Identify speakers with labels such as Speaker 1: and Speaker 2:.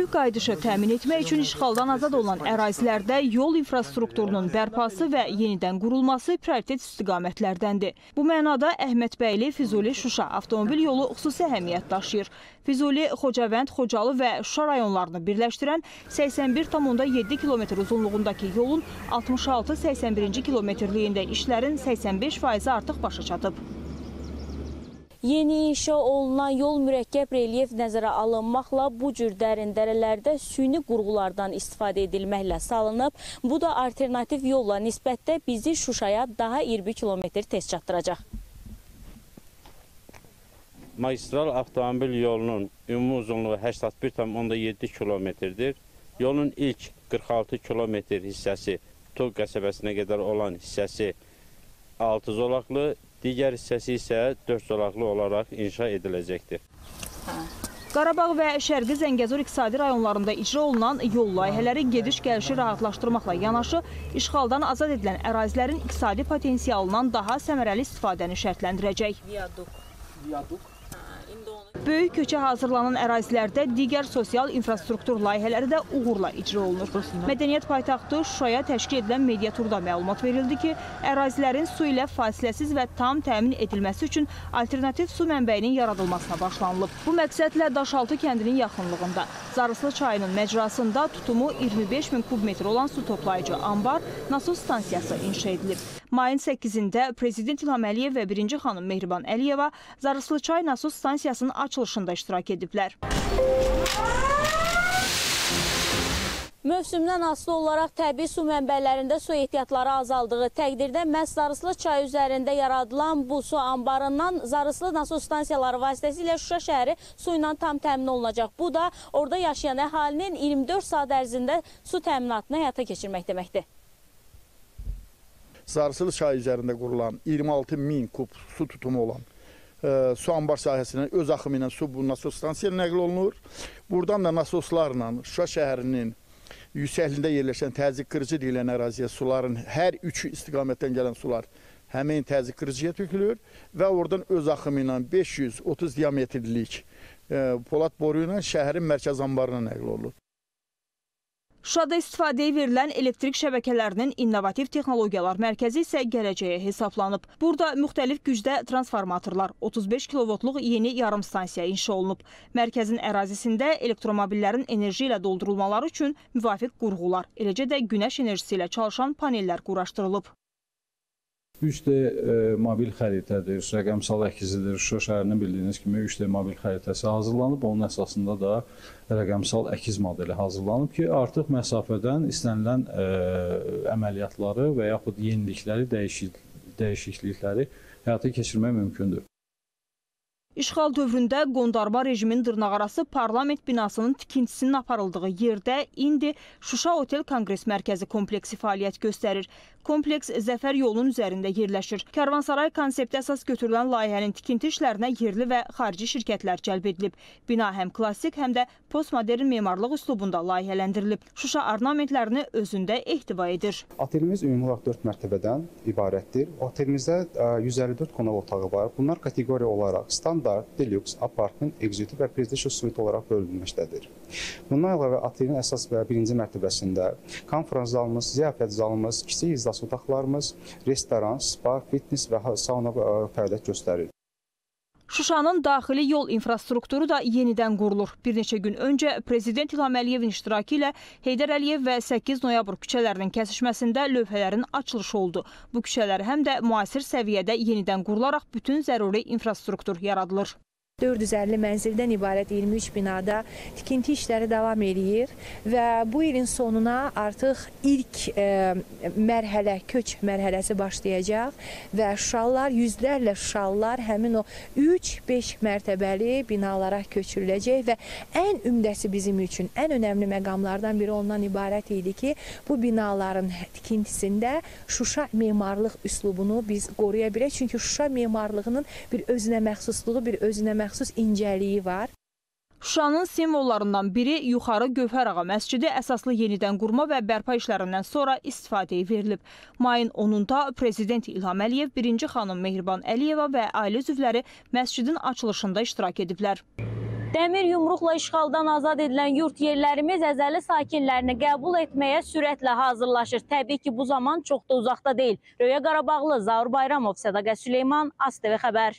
Speaker 1: Böyük qayıdışı təmin etmək üçün işğaldan azad olan ərazilərdə yol infrastrukturunun bərpası və yenidən qurulması prioritet istiqamətlərdəndir. Bu mənada Əhmədbəyli, Füzuli, Şuşa avtomobil yolu xüsusi əhəmiyyət daşıyır. Füzuli, Xocavənd, Xocalı və Şuşa rayonlarını birləşdirən 81,7 km uzunluğundakı yolun 66-81-ci kilometrliyində işlərin 85% artıq başa çatıb.
Speaker 2: Yeni inşa olunan yol mürəkkəb relyef nəzərə alınmaqla bu cür dərin dərələrdə süni qurğulardan istifadə edilməklə salınıb. Bu da alternativ yolla nisbətdə bizi Şuşaya daha 20 kilometr tez çatdıracaq.
Speaker 3: Magistral avtomobil yolunun ümumi uzunluğu 81,7 kilometrdir. Yolun ilk 46 kilometr hissəsi Toq qəsəbəsinə qədər olan hissəsi 6 zolaqlı, digər hissəsi isə 4 zolaqlı olaraq inşa ediləcəkdir.
Speaker 1: Qarabağ və Şərqi Zəngəzur iqtisadi rayonlarında icra olunan yol layihələri gediş-gəlişi rahatlaşdırmaqla yanaşı, işğaldan azad edilən ərazilərin iqtisadi potensialından daha səmərəli istifadəni şərtləndirəcək.
Speaker 2: Viyaduk.
Speaker 4: Viyaduk.
Speaker 1: Böyük köçə hazırlanan ərazilərdə digər sosial infrastruktur layihələri də uğurla icra olunur. Mədəniyyət paytaxtı Şuşaya təşkil edilən media turda məlumat verildi ki, ərazilərin su ilə fasiləsiz və tam təmin edilməsi üçün alternativ su mənbəyinin yaradılmasına başlanılıb. Bu məqsədlə Daşaltı kəndinin yaxınlığında Zarıslı çayının məcrasında tutumu 25 min kub metr olan su toplayıcı ambar, nasos stansiyası inşa edilib. Mayın 8-də Prezident İlham Əliyev və 1-ci xanım Mehriban Əliyeva Zarıslı çay nasos stansiyasının açılışında iştirak ediblər.
Speaker 2: Mövsümdən asılı olaraq təbii su mənbələrində su ehtiyatları azaldığı təqdirdə məhz Zarıslı çayı üzərində yaradılan bu su anbarından Zarıslı nasos stansiyaları vasitəsilə Şuşa şəhəri su ilə tam təmin olunacaq. Bu da orada yaşayan əhalinin 24 saat ərzində su təminatını həyata keçirmək deməkdir.
Speaker 5: Zarısılı çayı üzərində qurulan 26 min kub su tutumu olan su anbar sahəsindən öz axımı ilə su bu nasos stansiyaya nəql olunur. Buradan da nasoslarla Şuşa şəhərinin yüksəkliyində yerləşən təzyiq qırıcı deyilən əraziyə suların hər üçü istiqamətdən gələn sular həmin təzyiq qırıcıya tökülür və oradan öz axımı ilə 530 diametrlik e, polad boru ilə şəhərin mərkəz anbarına nəql olunur.
Speaker 1: Şuşada istifadəyə verilən elektrik şəbəkələrinin innovativ texnologiyalar mərkəzi isə gələcəyə hesablanıb. Burada müxtəlif gücdə transformatorlar, 35 kilovoltluq yeni yarım stansiya inşa olunub. Mərkəzin ərazisində elektromobillərin enerji ilə doldurulmaları üçün müvafiq qurğular, eləcə də günəş enerjisi ilə çalışan panellər quraşdırılıb.
Speaker 6: 3D e, mobil xəritədir, rəqəmsal əkizidir. Şuşa şəhərinin bildiyiniz kimi 3D mobil xəritəsi hazırlanıb. Onun əsasında da rəqəmsal əkiz modeli hazırlanıb ki, artıq məsafədən istənilən ə, əməliyyatları və yaxud yenilikləri, dəyişik dəyişiklikləri həyata keçirmək mümkündür.
Speaker 1: İşğal dövründə qondarma rejimin dırnaqarası parlament binasının tikintisinin aparıldığı yerdə indi Şuşa Otel Konqres Mərkəzi kompleksi fəaliyyət göstərir. Kompleks Zəfər yolunun üzərində yerləşir. Karvansaray konsepti əsas götürülən layihənin tikinti işlərinə yerli və xarici şirkətlər cəlb edilib. Bina həm klassik, həm də postmodern memarlıq üslubunda layihələndirilib. Şuşa ornamentlərini özündə ehtiva edir.
Speaker 7: Otelimiz ümumi olaraq 4 mərtəbədən ibarətdir. Otelimizdə 154 qonaq otağı var. Bunlar kateqoriya olaraq standart, deluxe, apartment, executive və presidential suite olaraq bölünməkdədir. Bundan əlavə otelin əsas və birinci mərtəbəsində konfrans zalımız, ziyafət zalımız, kiçik iclas otaqlarımız, restoran, spa, fitness və sauna fəaliyyət göstərir.
Speaker 1: Şuşanın daxili yol infrastrukturu da yenidən qurulur. Bir neçə gün öncə Prezident İlham Əliyevin iştirakı ilə Heydər Əliyev və 8 noyabr küçələrinin kəsişməsində lövhələrin açılışı oldu. Bu küçələr həm də müasir səviyyədə yenidən qurularaq bütün zəruri infrastruktur yaradılır.
Speaker 8: 450 mənzildən ibarət 23 binada tikinti işləri davam eləyir və bu ilin sonuna artıq ilk e, mərhələ, köç mərhələsi başlayacaq və şuşalılar, yüzlərlə şuşalılar həmin o 3-5 mərtəbəli binalara köçürüləcək və ən ümdəsi bizim üçün, ən önəmli məqamlardan biri ondan ibarət idi ki, bu binaların tikintisində Şuşa memarlıq üslubunu biz qoruya bilək. Çünki Şuşa memarlığının bir özünə məxsusluğu, bir özünə məxsusluğu məxsus incəliyi var.
Speaker 1: Şuşanın simvollarından biri yuxarı Gövhərağa məscidi əsaslı yenidən qurma və bərpa işlərindən sonra istifadəyə verilib. Mayın 10-da Prezident İlham Əliyev, 1-ci xanım Mehriban Əliyeva və ailə üzvləri məscidin açılışında iştirak ediblər.
Speaker 2: Dəmir yumruqla işğaldan azad edilən yurt yerlərimiz əzəli sakinlərini qəbul etməyə sürətlə hazırlaşır. Təbii ki, bu zaman çox da uzaqda deyil. Röya Qarabağlı, Zaur Bayramov, Sədaqət Süleyman, ASTV xəbər.